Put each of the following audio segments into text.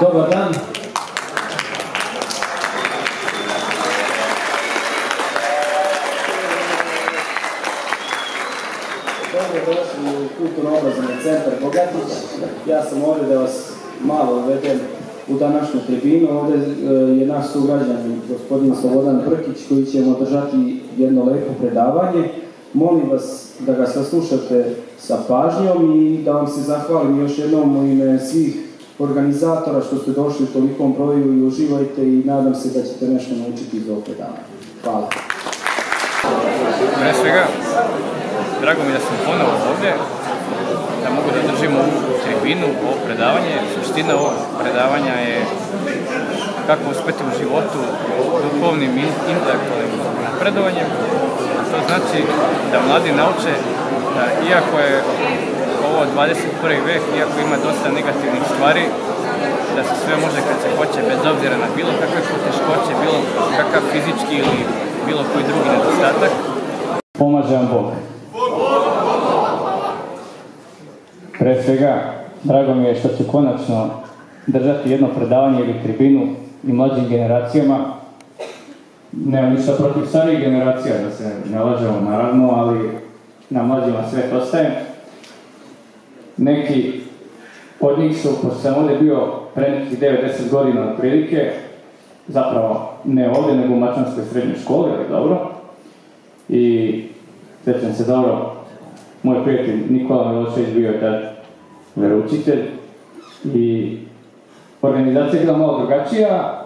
Dobar dan. Dobrodošli u kulturno-obrazovni centar Bogatić. Ja sam ovdje da vas malo uvedem u današnju tribinu. Ovdje e, je naš sugrađan, gospodin Slobodan Brkić, koji će vam održati jedno lepo predavanje. Molim vas da ga saslušate sa pažnjom i da vam se zahvalim još jednom u ime svih organizatora što ste došli u tolikom broju i uživajte i nadam se da ćete nešto naučiti iz ovog predavanja. Hvala. Pre svega, drago mi da sam ponovo ovdje, da mogu da držim ovu tribinu, ovo predavanje. Suština ovog predavanja je kako uspjeti u životu duhovnim i intelektualnim napredovanjem. To znači da mladi nauče da iako je ovo 21. vek, iako ima dosta negativnih stvari, da se sve može kad se hoće, bez obzira na bilo kakve poteškoće, bilo kakav fizički ili bilo koji drugi nedostatak. Pomaže vam Bog. Pre svega, drago mi je što ću konačno držati jedno predavanje ili tribinu i mlađim generacijama. Nemam ništa protiv starijih generacija, da se ne lažemo naravno, ali na mlađima sve ostaje. Neki od njih su, pošto sam ovdje bio pre nekih 9-10 godina otprilike, zapravo ne ovdje, nego u Mačanskoj srednjoj školi, ali dobro. I sjećam se dobro, moj prijatelj Nikola Milošević bio je tad veroučitelj i organizacija je bila malo drugačija.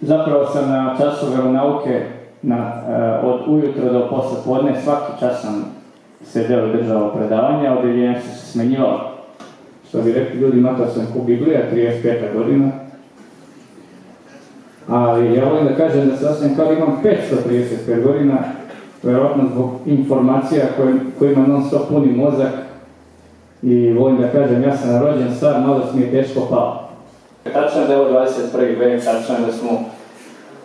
Zapravo sam na času veronauke na, eh, od ujutro do posle podne, svaki čas sam sedeo i držao predavanja, odjeljenja su se smenjivalo. Što bi rekli ljudi, makar sam ku Biblija, 35. godina. Ali ja volim da kažem da osjećam kao imam 535 godina, vjerojatno zbog informacija kojima non stop puni mozak i volim da kažem ja sam rođen star, malo mi je teško pao. Tačno je da je ovo 21. vek, tačno da smo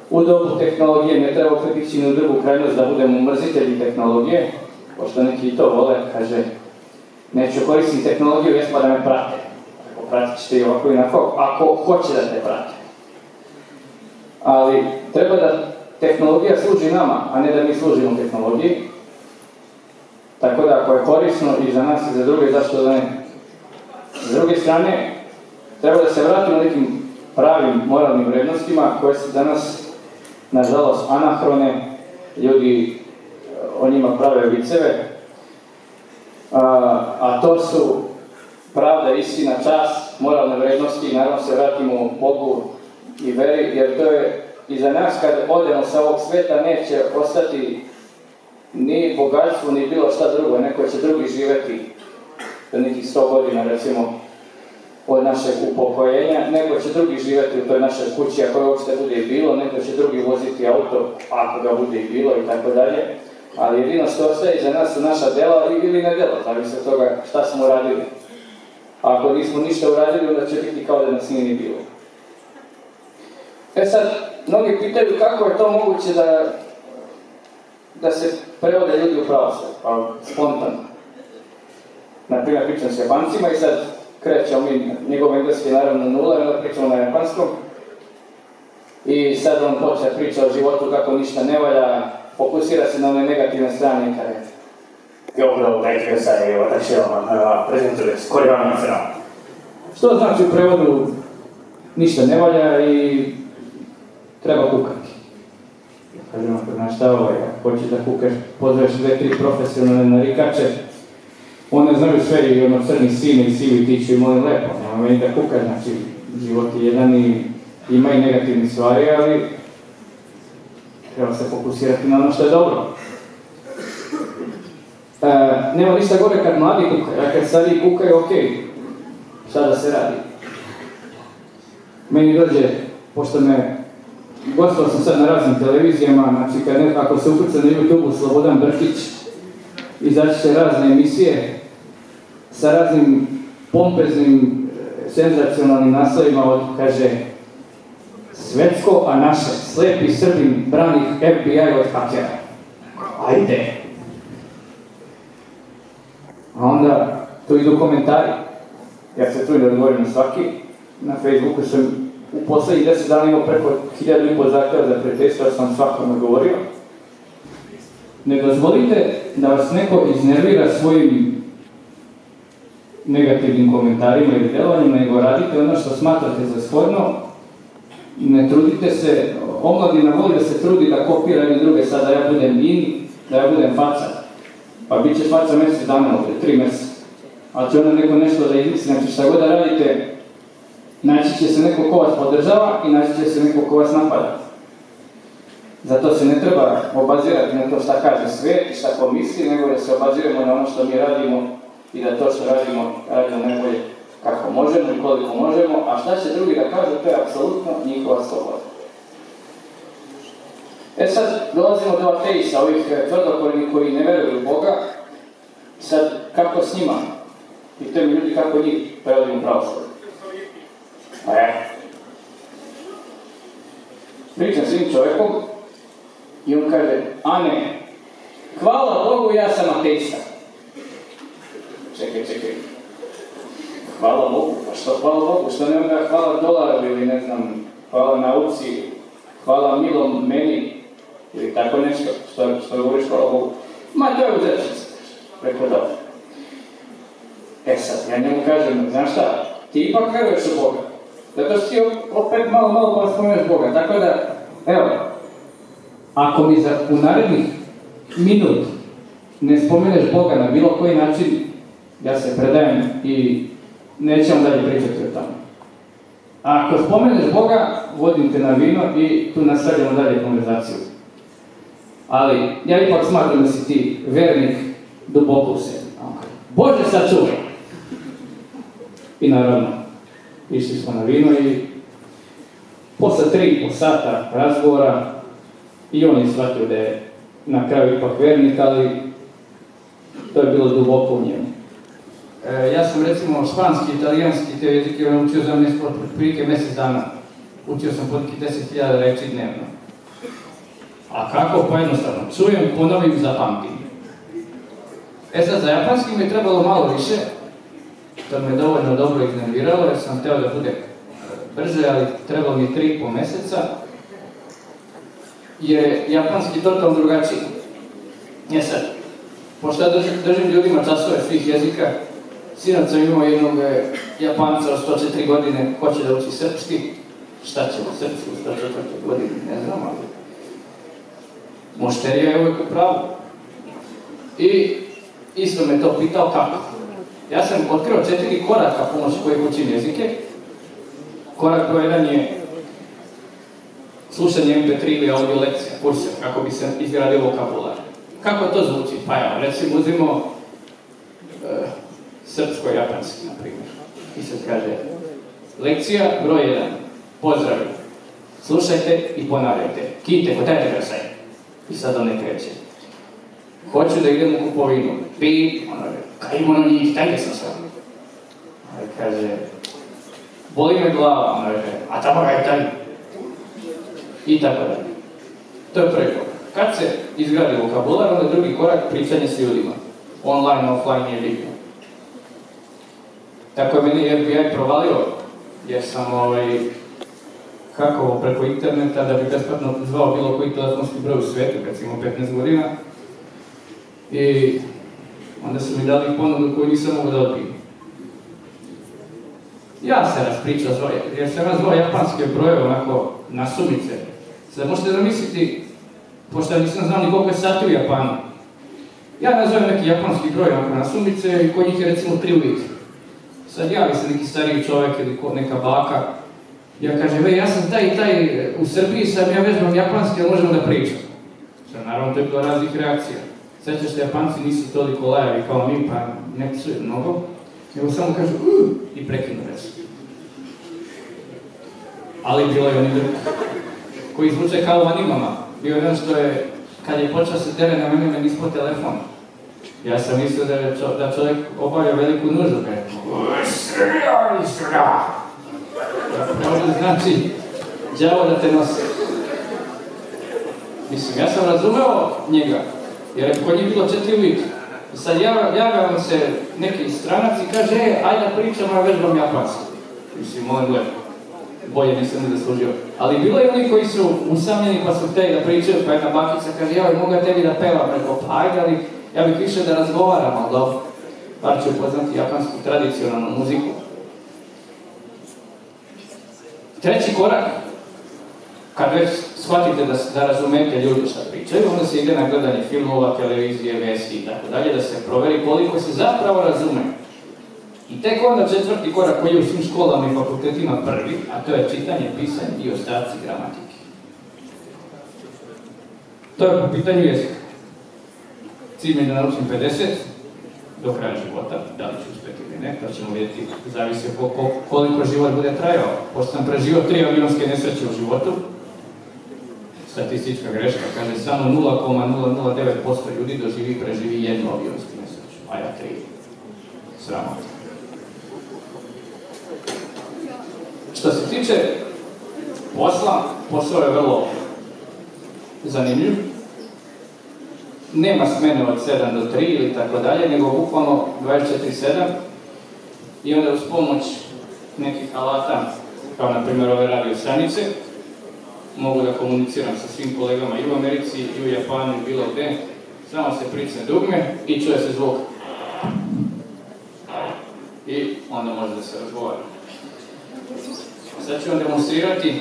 u dobu tehnologije, ne treba otići ni u drugu krajnost da budemo mrzitelji tehnologije, pošto neki i to vole, kaže, neću koristiti tehnologiju, jesmo da me prate. Ako pratit ćete i ovako i onako, ako hoće da te prate. Ali treba da tehnologija služi nama, a ne da mi služimo tehnologiji. Tako da ako je korisno i za nas i za druge, zašto da ne? S druge strane, treba da se vratimo nekim pravim moralnim vrednostima koje su danas, nažalost, anahrone. Ljudi o njima prave viceve. A, a to su pravda, istina, čast, moralne vrednosti i naravno se vratimo Bogu i veri, jer to je i za nas kad odemo sa ovog sveta neće ostati ni bogatstvo, ni bilo šta drugo, neko će drugi živjeti do nekih sto godina, recimo, od našeg upokojenja, nego će drugi živjeti u toj našoj kući, ako je uopšte bude i bilo, neko će drugi voziti auto, ako ga bude i bilo i tako dalje. Ali jedino što ostaje za nas su naša dela ili ne dela, zavisi od toga šta smo uradili. Ako nismo ništa uradili, onda će biti kao da nas nije ni bilo. E sad, mnogi pitaju kako je to moguće da, da se prevode ljudi u pravoslavlje, pa spontano. Naprimjer, pričam s Japancima i sad krećemo mi, njegov engleski naravno nula, onda pričamo na japanskom. I sad on počne priča o životu kako ništa ne valja, fokusira se na one negativne strane i kada je 今日の大救済私はプレゼントです。これは皆さん。Što znači u prevodu ništa ne valja i treba kukati. Kažem, ako znaš šta ovo je, hoćeš da kukaš, pozoveš dve, tri profesionalne narikače, one znaju sve i ono crni sine i sivi tiču i molim lepo, nema meni da kuka, znači život je jedan i ima i negativne stvari, ali treba se fokusirati na ono što je dobro. E, nema ništa gore kad mladi kukaju, a kad stariji kukaju, ok, šta da se radi? Meni dođe, pošto me, gostao sam sad na raznim televizijama, znači kad ne, ako se ukrca na YouTube-u Slobodan Brkić, izaći će razne emisije sa raznim pompeznim, e, senzacionalnim naslovima od, kaže, Svetsko, a naše, slepi Srbin brani FBI od hakera. Ajde! A onda tu idu komentari. Ja se trudim da odgovorim na svaki. na Facebooku sam u posljednjih deset dana imao preko hiljadu i pol zahtjeva za prijateljstvo, ja sam svakome govorio. Ne dozvolite da vas neko iznervira svojim negativnim komentarima ili djelovanjem, nego radite ono što smatrate za shodno. Ne trudite se, omladina voli da se trudi da kopira jedne druge, sad da ja budem in, da ja budem faca. Pa bit će faca mjesec dana ovdje, tri mjeseca. Ali će onda neko nešto da izmisli, znači šta god da radite, naći će se neko ko vas podržava i naći će se neko ko vas napada. Zato se ne treba obazirati na to šta kaže svijet i šta ko misli, nego da se obaziramo na ono što mi radimo i da to što radimo, radimo najbolje kako možemo i koliko možemo, a šta će drugi da kažu, to je apsolutno njihova sloboda. E sad dolazimo do ateista, ovih e, tvrdokorni koji ne veruju u Boga. Sad, kako s njima? Pitaju mi ljudi kako njih prevodimo pravoslov. A ja. Pričam s čovjekom i on kaže, a ne, hvala Bogu, ja sam ateista. Čekaj, čekaj. Hvala Bogu, pa što hvala Bogu, što ne onda hvala dolaru ili ne znam, hvala nauci, hvala milom meni, ili tako nešto, što, što govoriš hvala Bogu. Ma to je uzrečica, rekao dobro. E sad, ja njemu kažem, znaš šta, ti ipak veruješ u Boga. Zato što ti opet malo, malo pa spomeneš Boga. Tako da, evo, ako mi za u narednih minut ne spomeneš Boga na bilo koji način, ja se predajem i nećemo dalje pričati o tome. A ako spomeneš Boga, vodim te na vino i tu nastavljamo dalje konverzaciju. Ali ja ipak smatram da si ti vernik duboko u sebi. Bože sačuvaj! I naravno, išli smo na vino i posle tri po sata razgovora i on je shvatio da je na kraju ipak vernik, ali to je bilo duboko u njemu. E, ja sam recimo španski, italijanski, te jezike učio za nešto prilike mjesec dana. Učio sam potki 10.000 reči dnevno. A kako? Pa jednostavno. Čujem, ponovim, zapamtim. E sad, za japanski mi je trebalo malo više, to me dovoljno dobro iznerviralo jer sam htio da bude brže, ali trebalo mi je tri po mjeseca, jer je japanski totalno drugačiji. E sad, pošto ja držim ljudima časove svih jezika, sinac sam imao jednog e, Japanca od 104 godine, hoće da uči srpski, šta ćemo srpski u 104 godine, ne znam, ali Mošterija je uvijek u pravu. I isto me to pitao kako. Ja sam otkrio četiri koraka pomoću kojih učim jezike. Korak broj jedan je slušanje MP3 ili audio lekcija, kursa, kako bi se izgradio vokabular. Kako to zvuči? Pa ja, recimo uzimo srpsko-japanski, na primjer. I se kaže, lekcija broj jedan, pozdrav, slušajte i ponavljajte. Kite, kotajte ga sajte. I sad on ne kreće. Hoću da idem u kupovinu. Pi, ono je, kaj ima na njih, sam. Ono kaže, boli me glava, ono je, a tamo ga je taj. I tako da. To je korak. Kad se izgradi vokabular, onda drugi korak pričanje s ljudima. Online, offline je bitno. Tako je meni FBI provalio, jer sam ovaj, kako preko interneta da bi besplatno zvao bilo koji telefonski broj u svijetu, recimo 15 godina. I onda su mi dali ponudu koju nisam mogu da odbijem. Ja se raspričao zvao, jer sam razvao japanske broje onako na sumice. Sad možete zamisliti, pošto ja nisam znao ni koliko je sati u Japanu. Ja nazovem neki japanski broj onako na sumice i kod njih je recimo tri ujutru. Sad javi se neki stariji čovjek ili neka baka, ja kažem, ve, ja sam taj i taj u Srbiji, sam ja vežbam japanski, ali možemo da pričam. Sad, naravno, to je bilo raznih reakcija. Svećaš da Japanci nisu toliko lajavi kao mi, pa ne psuje mnogo, nego samo kažu, uh, i prekinu reč. Ali bilo je oni drugi, koji zvuče kao u animama. Bio je što je, kad je počeo se dere na mene, meni ispod telefon. Ja sam mislio da, je da čovjek obavlja veliku nuždu, kaže, Možda znači đavo da te nosi. Mislim, ja sam razumeo njega, jer je kod njih bilo četiri uvijek. I sad javlja, vam se neki stranac i kaže, e, ajde da pričamo, ja vežbam japanski. Mislim, molim lepo. Bolje nisam ne zaslužio. Ali bilo je oni koji su usamljeni pa su htjeli da pričaju, pa jedna bakica kaže, joj, mogu tebi da pevam, rekao, pa ajde, ali ja bih više da razgovaram, ali dobro. Bar ću upoznati japansku tradicionalnu muziku. Treći korak, kad već shvatite da, da razumete ljudi šta pričaju, onda se ide na gledanje filmova, televizije, vesti i tako dalje, da se proveri koliko se zapravo razume. I tek onda četvrti korak koji je u svim školama i fakultetima prvi, a to je čitanje, pisanje i ostaci gramatike. To je po pitanju jezika. Cilj naučim 50 do kraja života, da li ću uspjeti ili ne, to ćemo vidjeti, zavisi koliko život bude trajao. Pošto sam preživio tri avionske nesreće u životu, statistička greška kaže samo 0,009% ljudi doživi preživi jednu avionsku nesreću, a ja tri. Sramotno. Što se tiče posla, posao je vrlo zanimljiv. Nema smene od 7 do 3 ili tako dalje, nego bukvalno 24-7 i onda uz pomoć nekih alata, kao na primjer ove radio stanice, mogu da komuniciram sa svim kolegama i u Americi i u Japanu i bilo gdje. Samo se pricne dugme i čuje se zvuk. I onda može da se razgovara. Sad ću vam demonstrirati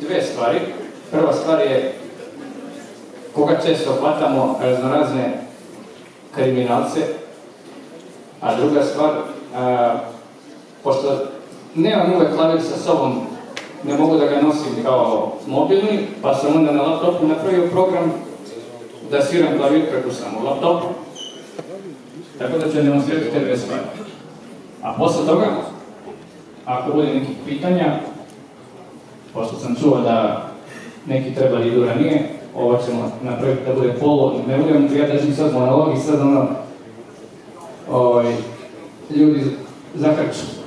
dve stvari. Prva stvar je često hvatamo raznorazne kriminalce, a druga stvar, pošto nemam uvek klavir sa sobom, ne mogu da ga nosim kao mobilni, pa sam onda na laptopu napravio program da sviram klavir preko samo laptopu. Tako da ću demonstrirati te dve stvari. A posle toga, ako bude nekih pitanja, pošto sam čuo da neki treba da idu ranije, ovo ćemo napraviti da bude polo, ne budem, držim sad monolog i sad ono, ovaj, ljudi zakrču